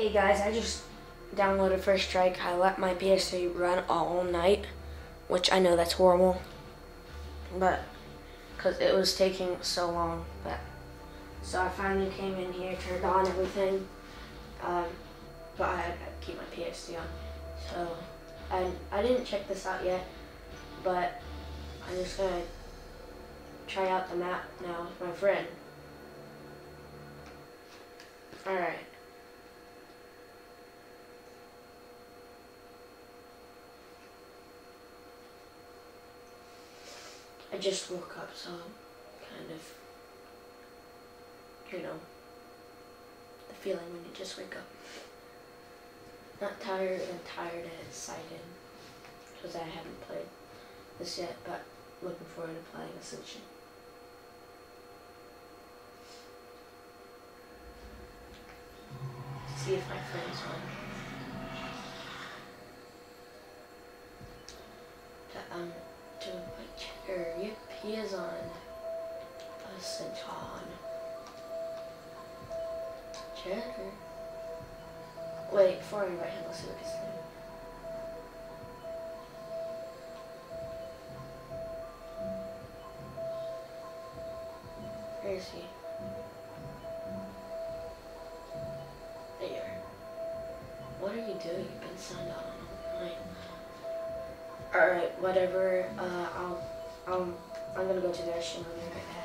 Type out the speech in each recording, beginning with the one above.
Hey guys, I just downloaded First Strike. I let my PS3 run all night, which I know that's horrible, but because it was taking so long. But so I finally came in here, turned on everything, um, but I had to keep my PS3 on. So I I didn't check this out yet, but I'm just gonna try out the map now with my friend. All right. I just woke up, so kind of, you know, the feeling when you just wake up. Not tired and tired and excited, because I haven't played this yet, but looking forward to playing Ascension. See if my friends want. Ascension. Checker. Wait, before I invite him, let's see what name. Where is he? There. What are you doing? You've been signed on online. Alright, whatever. Uh, I'll, I'll, I'm gonna go to the restroom. I'll be right back.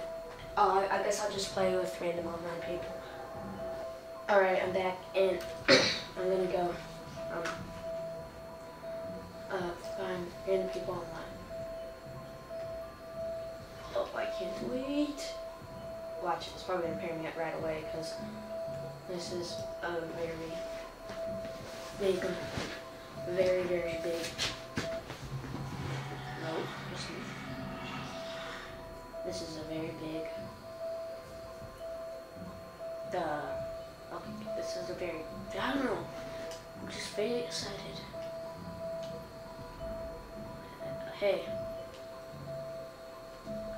Oh, I, guess I'll just play with random online people. Alright, I'm back, and I'm gonna go, um, uh, find random people online. Oh, I can't wait. Watch, it's probably gonna pair me up right away, because this is a very very, very very. I don't know. I'm just very excited. Hey.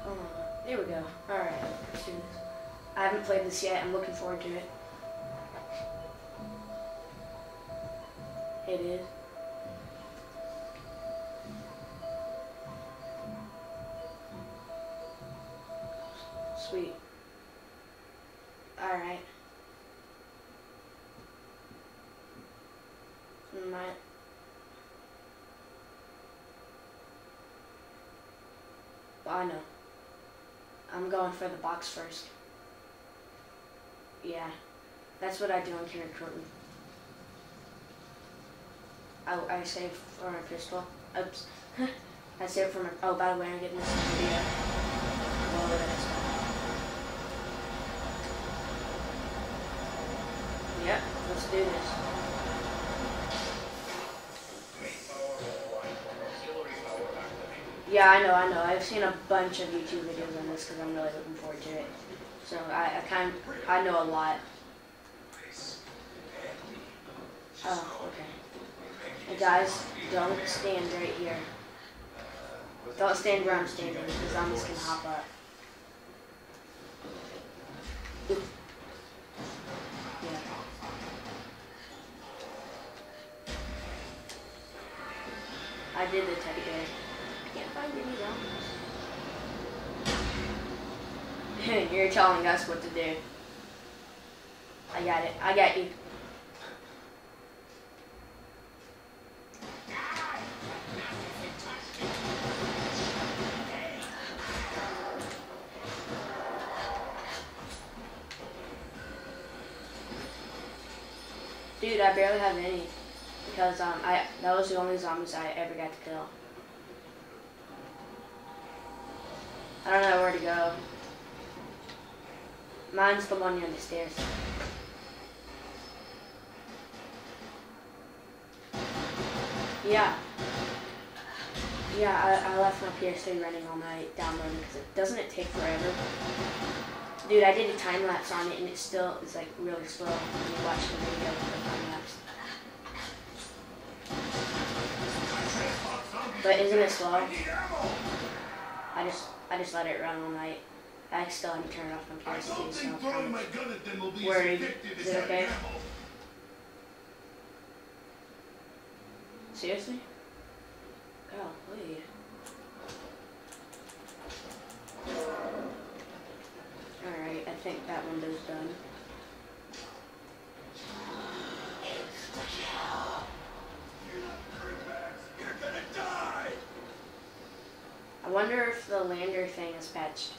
Come on. There we go. All right. Let's do this. I haven't played this yet. I'm looking forward to it. It is. Sweet. Alright. My I know. I'm going for the box first. Yeah. That's what I do on Kino der Toten. I, I saved for my pistol. Oops. I save for my. Oh, by the way, I'm getting this video. Yep, let's do this. Yeah, I know, I know. I've seen a bunch of YouTube videos on this because I'm really looking forward to it. So I, I kind, of, I know a lot. Oh, okay. Hey guys, don't stand right here. Don't stand where I'm standing because zombies can hop up. Yeah. I did the teddy bear. You're telling us what to do. I got it. I got you. Dude, I barely have any because um, I that was the only zombies I ever got to kill. I don't know where to go. Mine's the one near the stairs. Yeah. Yeah, I, I left my PS3 running all night downloading because it doesn't it take forever. Dude, I did a time lapse on it and it still is like really slow when you watch the video the time lapse. But isn't it slow? I just I just let it run all night. I still haven't turned off my PS2, so I'm kind of worried. Is it okay? Seriously? Golly. Alright, I think that one is done. Wonder if the lander thing is patched.